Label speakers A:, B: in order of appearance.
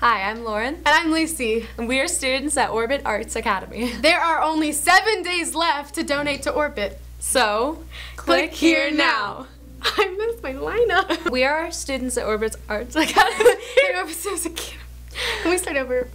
A: Hi, I'm Lauren,
B: And I'm Lucy,
A: and we are students at Orbit Arts Academy.
B: There are only seven days left to donate to Orbit.
A: So,
B: Click here now. I missed my lineup.
A: We are students at Orbit Arts Academy.
B: Can we start over?